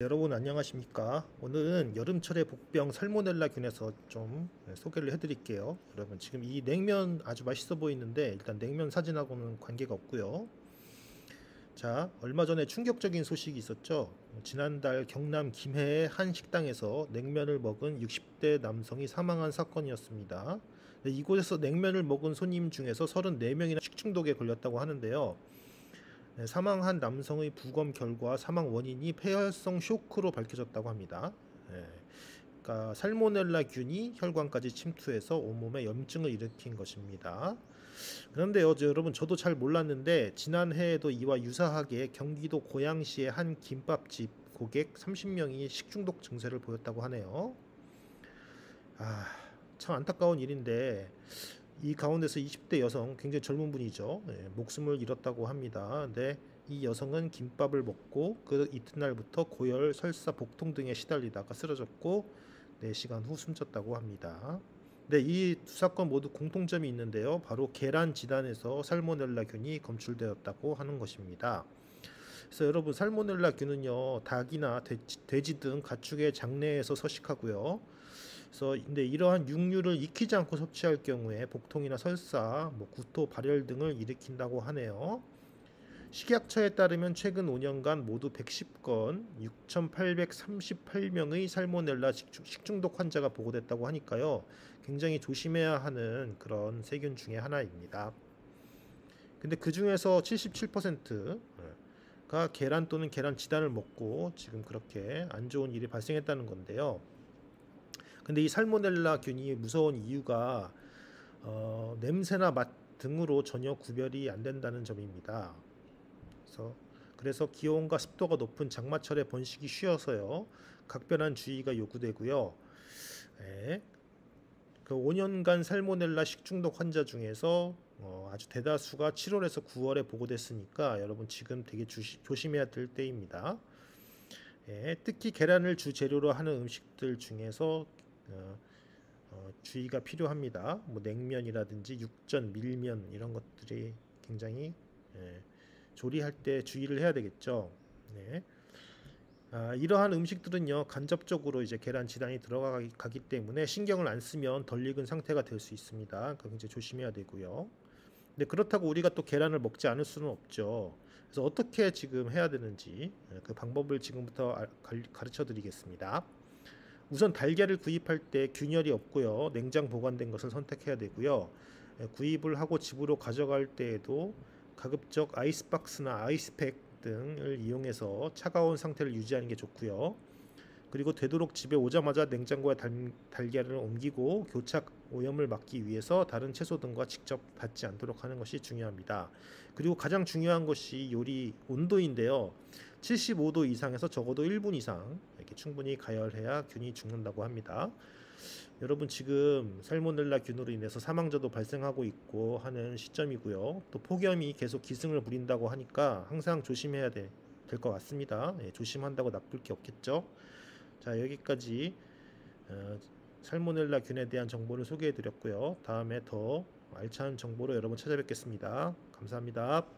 여러분 안녕하십니까? 오늘은 여름철의 복병 살모넬라균에서 좀 네, 소개를 해드릴게요. 여러분 지금 이 냉면 아주 맛있어 보이는데 일단 냉면 사진하고는 관계가 없고요. 자 얼마 전에 충격적인 소식이 있었죠? 지난달 경남 김해의 한 식당에서 냉면을 먹은 60대 남성이 사망한 사건이었습니다. 네, 이곳에서 냉면을 먹은 손님 중에서 34명이나 식중독에 걸렸다고 하는데요. 네, 사망한 남성의 부검 결과 사망 원인이 폐혈성 쇼크로 밝혀졌다고 합니다. 예, 그러니까 살모넬라균이 혈관까지 침투해서 온몸에 염증을 일으킨 것입니다. 그런데요, 저, 여러분 저도 잘 몰랐는데 지난해에도 이와 유사하게 경기도 고양시의 한 김밥집 고객 30명이 식중독 증세를 보였다고 하네요. 아, 참 안타까운 일인데 이 가운데서 20대 여성 굉장히 젊은 분이죠. 예, 목숨을 잃었다고 합니다. 근데 이 여성은 김밥을 먹고 그 이튿날부터 고열, 설사, 복통 등에 시달리다가 쓰러졌고 4시간 후 숨졌다고 합니다. 네, 이 두 사건 모두 공통점이 있는데요. 바로 계란 지단에서 살모넬라균이 검출되었다고 하는 것입니다. 그래서 여러분 살모넬라균은요 닭이나 돼지, 돼지 등 가축의 장내에서 서식하고요. 그래서 근데 이러한 육류를 익히지 않고 섭취할 경우에 복통이나 설사, 뭐 구토, 발열 등을 일으킨다고 하네요. 식약처에 따르면 최근 5년간 모두 110건 6,838명의 살모넬라 식중독 환자가 보고됐다고 하니까요. 굉장히 조심해야 하는 그런 세균 중에 하나입니다. 근데 그 중에서 77%가 계란 또는 계란 지단을 먹고 지금 그렇게 안 좋은 일이 발생했다는 건데요. 근데 이 살모넬라 균이 무서운 이유가 어, 냄새나 맛 등으로 전혀 구별이 안 된다는 점입니다. 그래서 그래서 기온과 습도가 높은 장마철에 번식이 쉬워서요. 각별한 주의가 요구되고요. 네. 그 5년간 살모넬라 식중독 환자 중에서 어, 아주 대다수가 7월에서 9월에 보고됐으니까 여러분 지금 되게 주시, 조심해야 될 때입니다. 예, 특히 계란을 주 재료로 하는 음식들 중에서 어, 어, 주의가 필요합니다. 뭐 냉면이라든지 육전, 밀면 이런 것들이 굉장히 예, 조리할 때 주의를 해야 되겠죠. 네. 아, 이러한 음식들은요 간접적으로 이제 계란 지단이 들어가기 때문에 신경을 안 쓰면 덜 익은 상태가 될 수 있습니다. 그러니까 굉장히 조심해야 되고요. 근데 그렇다고 우리가 또 계란을 먹지 않을 수는 없죠. 그래서 어떻게 지금 해야 되는지 예, 그 방법을 지금부터 가르쳐 드리겠습니다. 우선 달걀을 구입할 때 균열이 없고요. 냉장 보관된 것을 선택해야 되고요. 예, 구입을 하고 집으로 가져갈 때에도 가급적 아이스박스나 아이스팩 등을 이용해서 차가운 상태를 유지하는 게 좋고요. 그리고 되도록 집에 오자마자 냉장고에 달, 달걀을 옮기고 교착 오염을 막기 위해서 다른 채소 등과 직접 닿지 않도록 하는 것이 중요합니다. 그리고 가장 중요한 것이 요리 온도인데요. 75도 이상에서 적어도 1분 이상 이렇게 충분히 가열해야 균이 죽는다고 합니다. 여러분 지금 살모넬라 균으로 인해서 사망자도 발생하고 있고 하는 시점이고요. 또 폭염이 계속 기승을 부린다고 하니까 항상 조심해야 될 것 같습니다. 네, 조심한다고 나쁠 게 없겠죠. 자 여기까지 어, 살모넬라 균에 대한 정보를 소개해 드렸고요. 다음에 더 알찬 정보로 여러분 찾아뵙겠습니다. 감사합니다.